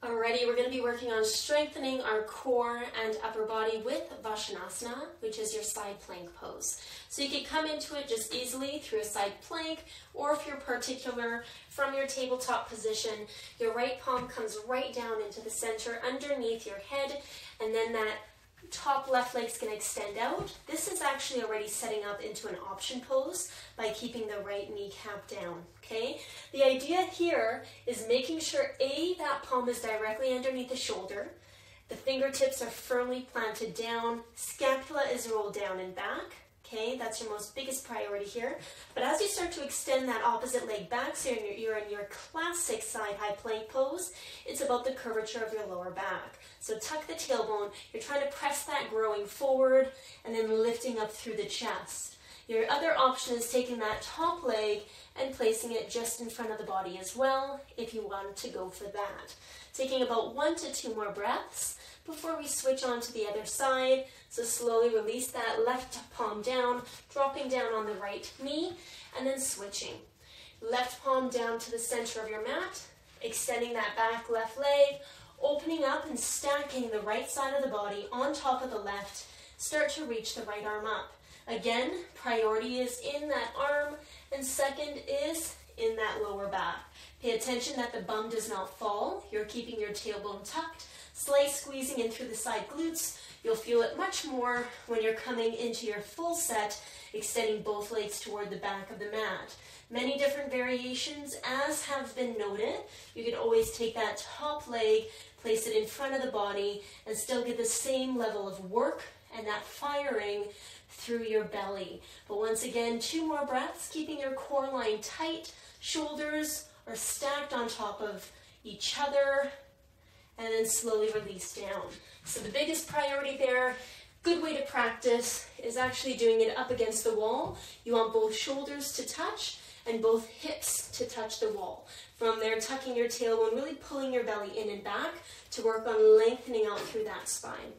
Alrighty, we're going to be working on strengthening our core and upper body with Vashistasana, which is your side plank pose. So you can come into it just easily through a side plank, or if you're particular, from your tabletop position, your right palm comes right down into the center underneath your head, and then that top left leg's going to extend out. This is actually already setting up into an option pose by keeping the right kneecap down, okay? The idea here is making sure A, that palm is directly underneath the shoulder, the fingertips are firmly planted down, scapula is rolled down and back, okay? That's your most biggest priority here. But as you start to extend that opposite leg back, so you're in your, you're in your classic side high plank pose, it's about the curvature of your lower back. So tuck the tailbone. You're trying to press that growing forward and then lifting up through the chest. Your other option is taking that top leg and placing it just in front of the body as well, if you want to go for that. Taking about one to two more breaths before we switch on to the other side. So slowly release that left palm down, dropping down on the right knee, and then switching. Left palm down to the center of your mat, extending that back left leg, opening up and stacking the right side of the body on top of the left. Start to reach the right arm up. Again, priority is in that arm, and second is in that lower back. Pay attention that the bum does not fall. You're keeping your tailbone tucked, slight squeezing in through the side glutes. You'll feel it much more when you're coming into your full set, extending both legs toward the back of the mat. Many different variations, as have been noted. You can always take that top leg, place it in front of the body, and still get the same level of work and that firing through your belly. But once again, two more breaths, keeping your core line tight. Shoulders are stacked on top of each other, and then slowly release down. So the biggest priority there, good way to practice, is actually doing it up against the wall. You want both shoulders to touch and both hips to touch the wall. From there, tucking your tailbone, really pulling your belly in and back to work on lengthening out through that spine.